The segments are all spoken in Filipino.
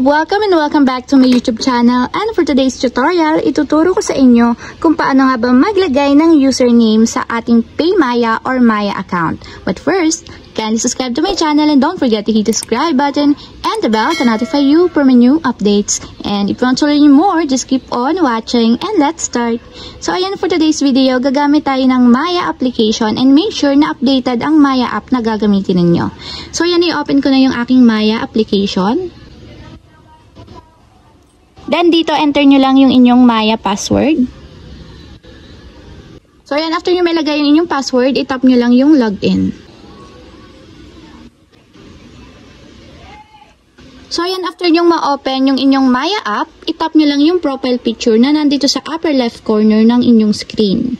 Welcome and welcome back to my YouTube channel and for today's tutorial, ituturo ko sa inyo kung paano nga ba maglagay ng username sa ating PayMaya or Maya account. But first, kindly subscribe to my channel and don't forget to hit the subscribe button and the bell to notify you for my new updates. And if you want to learn more, just keep on watching and let's start. So ayan for today's video, gagamit tayo ng Maya application and make sure na updated ang Maya app na gagamitin ninyo. So ayan, i-open ko na yung aking Maya application. Then, dito, enter nyo lang yung inyong Maya password. So, ayan, after nyo may lagay yung inyong password, itap nyo lang yung login. So, ayan, after nyo ma-open yung inyong Maya app, itap nyo lang yung profile picture na nandito sa upper left corner ng inyong screen.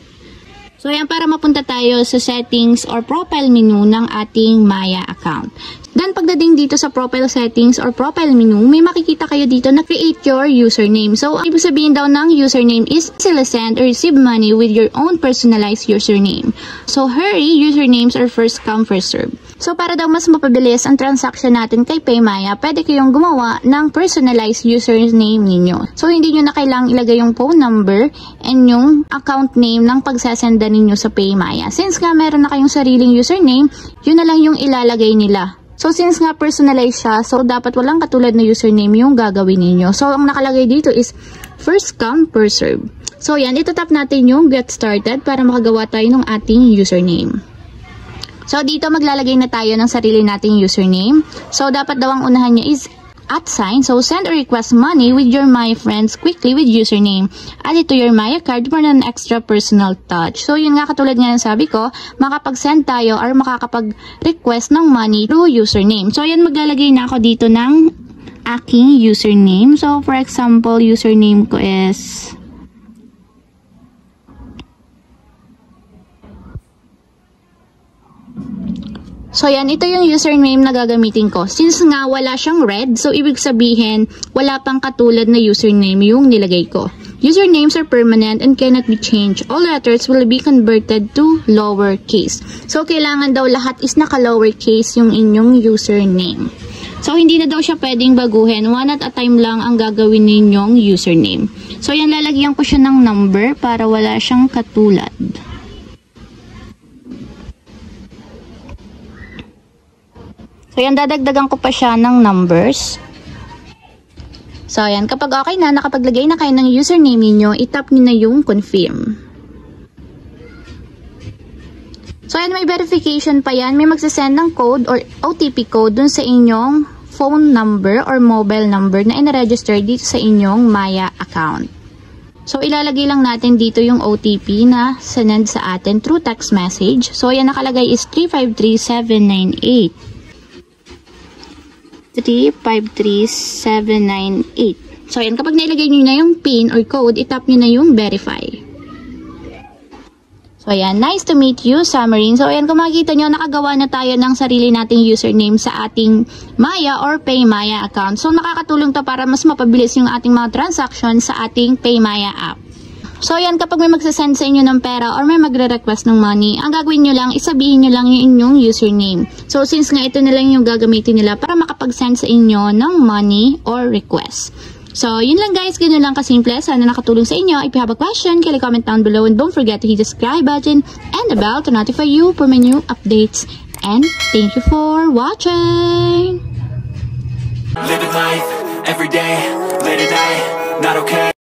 So, ayan, para mapunta tayo sa settings or profile menu ng ating Maya account. Then, pagdating dito sa profile settings or profile menu, may makikita kayo dito na create your username. So, ang ibig sabihin daw ng username is sila send or receive money with your own personalized username. So, hurry, usernames are first come, first serve. So, para daw mas mapabilis ang transaction natin kay Paymaya, pwede kayong gumawa ng personalized username ninyo. So, hindi nyo na kailangang ilagay yung phone number and yung account name ng pagsasenda ninyo sa Paymaya. Since nga meron na kayong sariling username, yun na lang yung ilalagay nila. So, since nga personalized siya, so dapat walang katulad na username yung gagawin ninyo. So, ang nakalagay dito is first come, first serve. So, yan, itatap natin yung get started para makagawa tayo ng ating username. So, dito maglalagay na tayo ng sarili nating username. So, dapat daw ang unahan niya is at sign. So, send or request money with your My Friends quickly with username. Add it to your Maya card for an extra personal touch. So, yun nga katulad nga ng sabi ko, makapag-send tayo or makakapag-request ng money through username. So, yan maglalagay na ako dito ng aking username. So, for example, username ko is... So, yan. Ito yung username na gagamitin ko. Since nga wala siyang red, so ibig sabihin, wala pang katulad na username yung nilagay ko. Usernames are permanent and cannot be changed. All letters will be converted to lowercase. So, kailangan daw lahat is naka-lowercase yung inyong username. So, hindi na daw siya pwedeng baguhin. One at a time lang ang gagawin ninyong username. So, yan lalagyan ko siya ng number para wala siyang katulad. So, yan, dadagdagan ko pa siya ng numbers. So, yan, kapag okay na, nakapaglagay na kayo ng username niyo, itap niyo na yung confirm. So, yan, may verification pa yan. May magsasend ng code or OTP code dun sa inyong phone number or mobile number na in-register dito sa inyong Maya account. So, ilalagay lang natin dito yung OTP na sinend sa atin through text message. So, yan nakalagay is 353798. 353798. So, ayan, kapag nailagay nyo na yung PIN or code, itap nyo na yung verify. So, ayan, nice to meet you, Summerine. So, ayan, kung makikita nyo, nakagawa na tayo ng sarili nating username sa ating Maya or PayMaya account. So, nakakatulong to para mas mapabilis yung ating mga transactions sa ating PayMaya app. So, yan, kapag may magsasend sa inyo ng pera or may magre-request ng money, ang gagawin nyo lang, isabihin nyo lang yung inyong username. So, since nga ito na lang yung gagamitin nila para makapag-send sa inyo ng money or request. So, yun lang guys. Ganyan lang kasimple. Sana nakatulong sa inyo. If you have a question, can comment down below and don't forget to hit the subscribe button and the bell to notify you for my new updates. And thank you for watching! Living life, every day, late at night, not okay